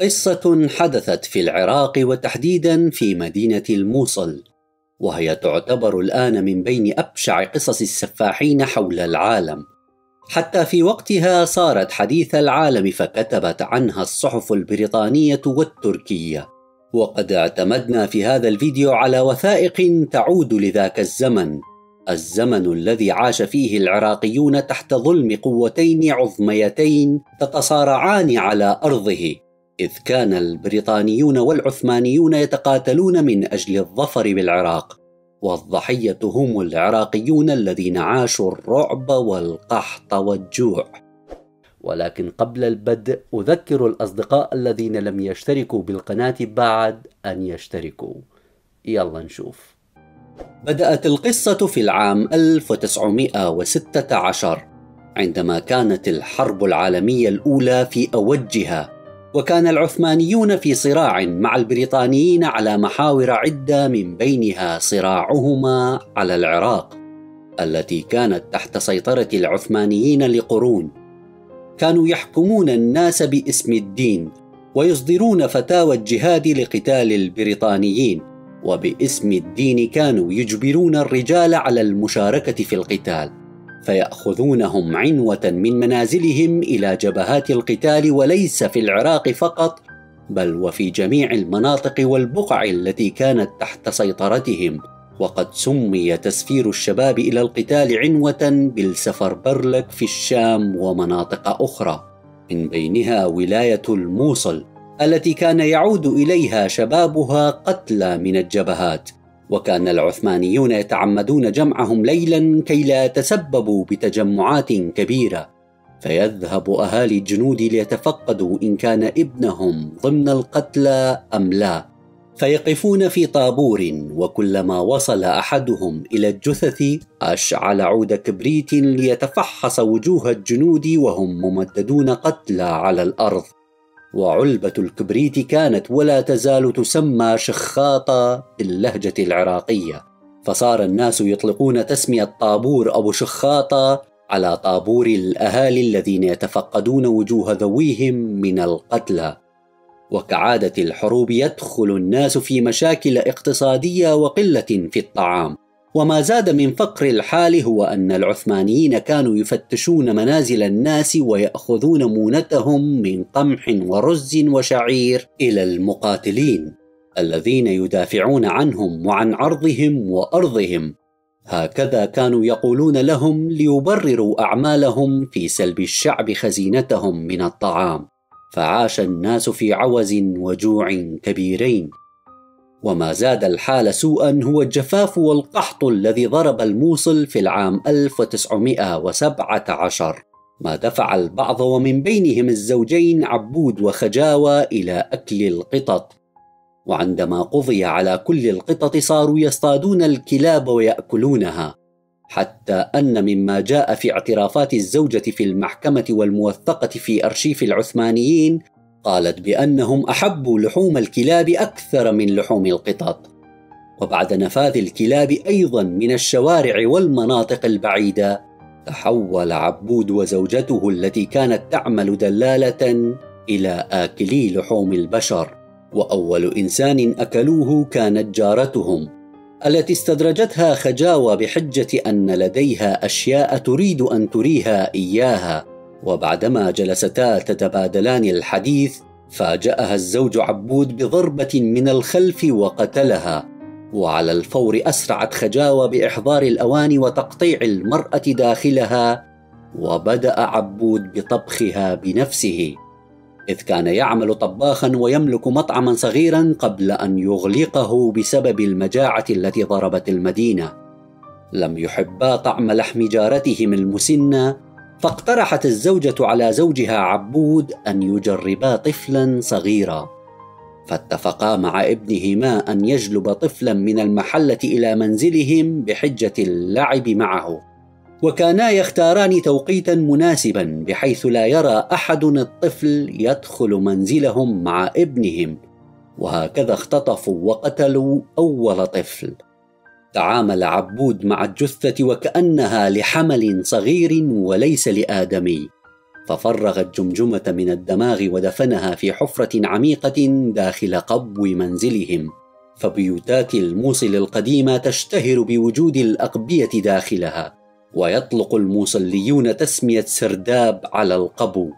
قصة حدثت في العراق وتحديدا في مدينة الموصل وهي تعتبر الآن من بين أبشع قصص السفاحين حول العالم. حتى في وقتها صارت حديث العالم فكتبت عنها الصحف البريطانية والتركية. وقد اعتمدنا في هذا الفيديو على وثائق تعود لذاك الزمن الزمن الذي عاش فيه العراقيون تحت ظلم قوتين عظميتين تتصارعان على أرضه. إذ كان البريطانيون والعثمانيون يتقاتلون من أجل الظفر بالعراق والضحية هم العراقيون الذين عاشوا الرعب والقحط والجوع. ولكن قبل البدء أذكر الأصدقاء الذين لم يشتركوا بالقناة بعد أن يشتركوا. يلا نشوف. بدأت القصة في العام 1916 عندما كانت الحرب العالمية الأولى في أوجها. وكان العثمانيون في صراع مع البريطانيين على محاور عدة من بينها صراعهما على العراق التي كانت تحت سيطرة العثمانيين لقرون. كانوا يحكمون الناس باسم الدين ويصدرون فتاوى الجهاد لقتال البريطانيين وباسم الدين كانوا يجبرون الرجال على المشاركة في القتال. فيأخذونهم عنوة من منازلهم إلى جبهات القتال وليس في العراق فقط بل وفي جميع المناطق والبقع التي كانت تحت سيطرتهم. وقد سمي تسفير الشباب إلى القتال عنوة بالسفربرلك في الشام ومناطق أخرى. من بينها ولاية الموصل التي كان يعود إليها شبابها قتلى من الجبهات. وكان العثمانيون يتعمدون جمعهم ليلا كي لا يتسببوا بتجمعات كبيرة. فيذهب أهالي الجنود ليتفقدوا إن كان ابنهم ضمن القتلى أم لا. فيقفون في طابور وكلما وصل أحدهم إلى الجثث أشعل عود كبريت ليتفحص وجوه الجنود وهم ممددون قتلى على الأرض. وعلبة الكبريت كانت ولا تزال تسمى شخاطة باللهجة العراقية. فصار الناس يطلقون تسمية طابور أو شخاطة على طابور الأهالي الذين يتفقدون وجوه ذويهم من القتلى. وكعادة الحروب يدخل الناس في مشاكل اقتصادية وقلة في الطعام. وما زاد من فقر الحال هو أن العثمانيين كانوا يفتشون منازل الناس ويأخذون مونتهم من قمح ورز وشعير إلى المقاتلين الذين يدافعون عنهم وعن عرضهم وأرضهم. هكذا كانوا يقولون لهم ليبرروا أعمالهم في سلب الشعب خزينتهم من الطعام. فعاش الناس في عوز وجوع كبيرين. وما زاد الحال سوءا هو الجفاف والقحط الذي ضرب الموصل في العام 1917 ما دفع البعض ومن بينهم الزوجين عبود وخجاوة إلى أكل القطط. وعندما قضي على كل القطط صاروا يصطادون الكلاب ويأكلونها. حتى أن مما جاء في اعترافات الزوجة في المحكمة والموثقة في أرشيف العثمانيين قالت بأنهم احبوا لحوم الكلاب أكثر من لحوم القطط. وبعد نفاذ الكلاب أيضا من الشوارع والمناطق البعيدة تحول عبود وزوجته التي كانت تعمل دلالة إلى آكلي لحوم البشر. وأول إنسان أكلوه كانت جارتهم التي استدرجتها خجاوة بحجة أن لديها أشياء تريد أن تريها إياها. وبعدما جلستا تتبادلان الحديث فاجأها الزوج عبود بضربة من الخلف وقتلها. وعلى الفور أسرعت خجاوة بإحضار الاواني وتقطيع المرأة داخلها وبدأ عبود بطبخها بنفسه. إذ كان يعمل طباخا ويملك مطعما صغيرا قبل أن يغلقه بسبب المجاعة التي ضربت المدينة. لم يحبا طعم لحم جارتهم المسنة فاقترحت الزوجة على زوجها عبود أن يجربا طفلا صغيرا فاتفقا مع ابنهما أن يجلب طفلا من المحلة إلى منزلهم بحجة اللعب معه. وكانا يختاران توقيتا مناسبا بحيث لا يرى أحد الطفل يدخل منزلهم مع ابنهم. وهكذا اختطفوا وقتلوا أول طفل. تعامل عبود مع الجثة وكأنها لحمل صغير وليس لآدمي ففرغ الجمجمة من الدماغ ودفنها في حفرة عميقة داخل قبو منزلهم. فبيوتات الموصل القديمة تشتهر بوجود الأقبية داخلها ويطلق الموصليون تسمية سرداب على القبو.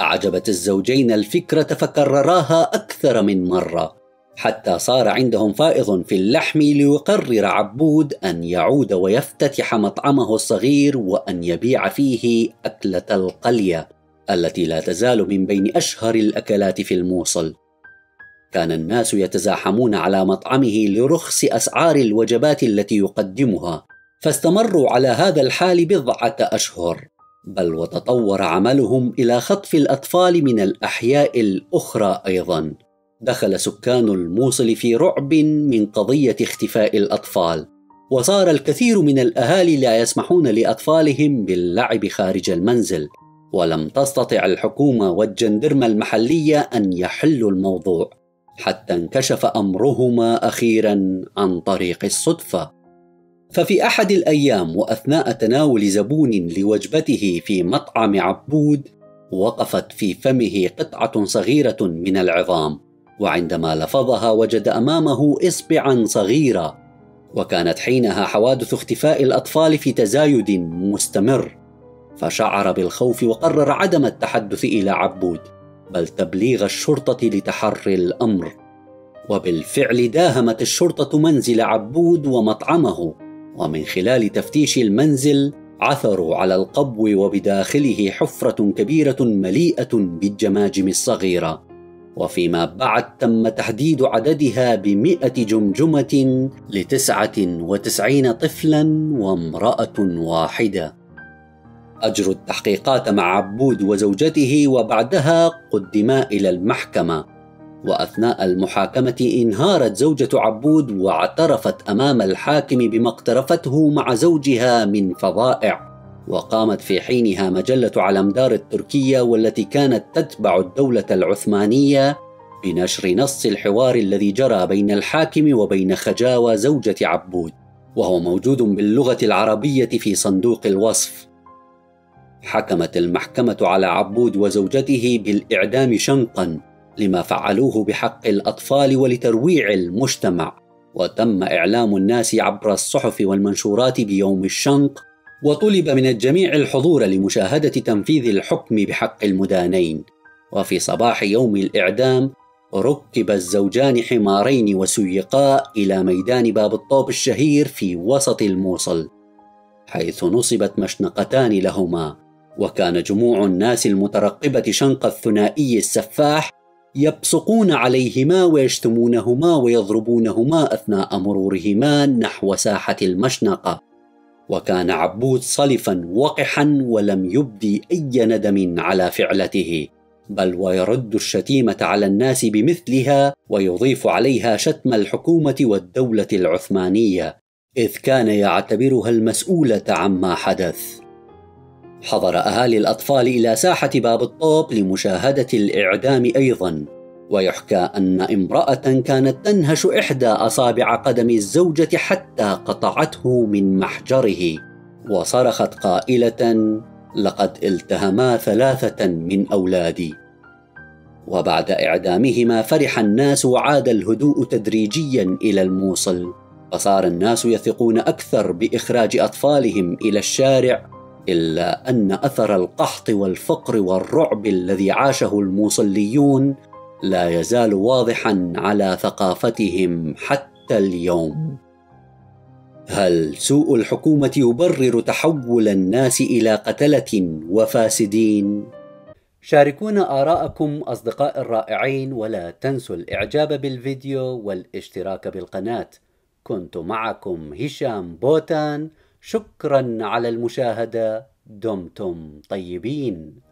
أعجبت الزوجين الفكرة فكرراها أكثر من مرة. حتى صار عندهم فائض في اللحم ليقرر عبود أن يعود ويفتتح مطعمه الصغير وأن يبيع فيه أكلة القلية التي لا تزال من بين أشهر الأكلات في الموصل. كان الناس يتزاحمون على مطعمه لرخص أسعار الوجبات التي يقدمها فاستمروا على هذا الحال بضعة أشهر بل وتطور عملهم إلى خطف الأطفال من الأحياء الأخرى أيضا. دخل سكان الموصل في رعب من قضية اختفاء الأطفال. وصار الكثير من الأهالي لا يسمحون لأطفالهم باللعب خارج المنزل ولم تستطع الحكومة والجندرمة المحلية أن يحلوا الموضوع حتى انكشف أمرهما أخيرا عن طريق الصدفة. ففي أحد الأيام وأثناء تناول زبون لوجبته في مطعم عبود وقفت في فمه قطعة صغيرة من العظام. وعندما لفظها وجد أمامه اصبعا صغيره وكانت حينها حوادث اختفاء الأطفال في تزايد مستمر. فشعر بالخوف وقرر عدم التحدث إلى عبود بل تبليغ الشرطة لتحري الأمر. وبالفعل داهمت الشرطة منزل عبود ومطعمه ومن خلال تفتيش المنزل عثروا على القبو وبداخله حفرة كبيرة مليئة بالجماجم الصغيرة. وفيما بعد تم تحديد عددها بمئة جمجمة لتسعة وتسعين طفلا وامرأة واحدة. أجروا التحقيقات مع عبود وزوجته وبعدها قدما إلى المحكمة. وأثناء المحاكمة انهارت زوجة عبود واعترفت أمام الحاكم بما اقترفته مع زوجها من فظائع. وقامت في حينها مجلة علمدار التركية والتي كانت تتبع الدولة العثمانية بنشر نص الحوار الذي جرى بين الحاكم وبين خجاوة زوجة عبود وهو موجود باللغة العربية في صندوق الوصف. حكمت المحكمة على عبود وزوجته بالإعدام شنقا لما فعلوه بحق الأطفال ولترويع المجتمع وتم إعلام الناس عبر الصحف والمنشورات بيوم الشنق وطلب من الجميع الحضور لمشاهدة تنفيذ الحكم بحق المدانين. وفي صباح يوم الإعدام ركب الزوجان حمارين وسيقا إلى ميدان باب الطوب الشهير في وسط الموصل حيث نصبت مشنقتان لهما. وكان جموع الناس المترقبة شنق الثنائي السفاح يبصقون عليهما ويشتمونهما ويضربونهما أثناء مرورهما نحو ساحة المشنقة. وكان عبود صلفا وقحا ولم يبدي أي ندم على فعلته بل ويرد الشتيمة على الناس بمثلها ويضيف عليها شتم الحكومة والدولة العثمانية إذ كان يعتبرها المسؤولة عما حدث. حضر أهالي الأطفال إلى ساحة باب الطوب لمشاهدة الإعدام أيضا. ويحكى أن امرأة كانت تنهش إحدى أصابع قدم الزوجة حتى قطعته من محجره. وصرخت قائلة لقد التهما ثلاثة من أولادي. وبعد إعدامهما فرح الناس وعاد الهدوء تدريجيا إلى الموصل. فصار الناس يثقون أكثر بإخراج أطفالهم إلى الشارع إلا أن أثر القحط والفقر والرعب الذي عاشه الموصليون لا يزال واضحا على ثقافتهم حتى اليوم. هل سوء الحكومة يبرر تحول الناس إلى قتلة وفاسدين؟ شاركونا آراءكم أصدقاء الرائعين ولا تنسوا الإعجاب بالفيديو والاشتراك بالقناة. كنت معكم هشام بوتان. شكرا على المشاهدة. دمتم طيبين.